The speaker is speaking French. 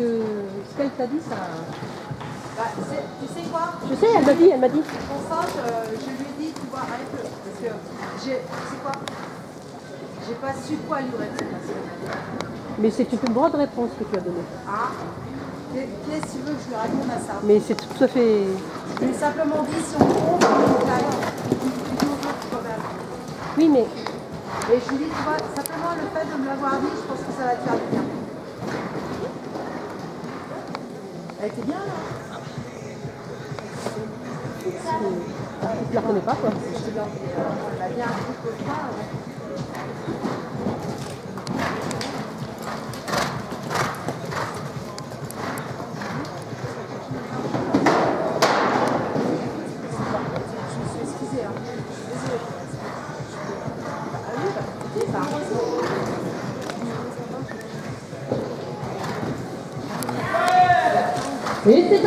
que ce qu'elle t'a dit, ça. Bah, c'est- tu sais quoi? Je sais, elle m'a dit, elle m'a dit. Constance, euh, je lui ai dit, tu vois, arrête. Parce que j'ai. Tu sais quoi? J'ai pas su quoi lui répondre. Mais c'est une bonne réponse que tu as donnée. Ah Qu'est- Qu'est-ce que tu veux que je lui réponde à ça? Mais c'est tout à fait. Je lui ai simplement dit, si on ben, Oui, mais Et je lui dis, tu vois, simplement le fait de me l'avoir dit, je pense que ça va te faire du bien. Elle était bien là. tu la reconnais pas, quoi. Je elle a bien un truc au pas. ouais. た!